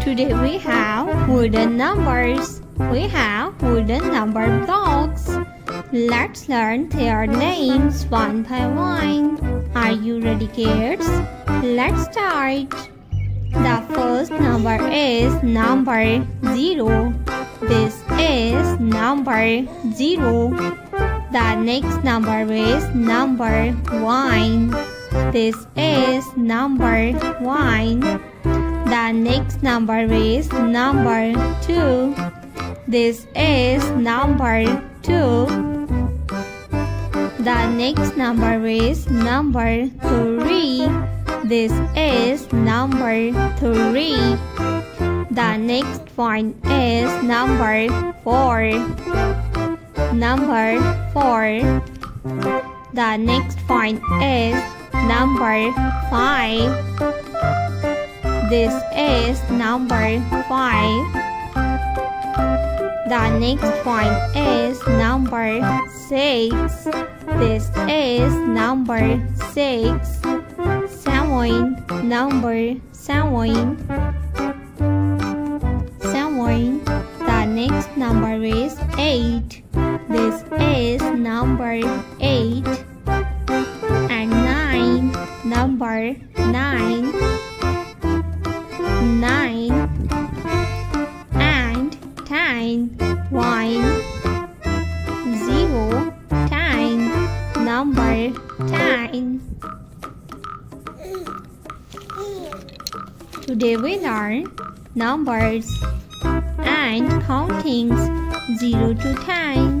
Today we have wooden numbers. We have wooden number blocks. Let's learn their names one by one. Are you ready kids? Let's start. The first number is number 0. This is number 0. The next number is number 1. This is number 1. The next number is number 2. This is number 2. The next number is number 3. This is number 3. The next one is number 4. Number 4. The next one is number 5. This is number 5. The next one is number 6. This is number 6. 7. Number 7. 7. The next number is 8. This is number 8. And 9. Number 9. 9. 10. 1. 0. 10. Number 10. Today we learn numbers and countings 0 to 10.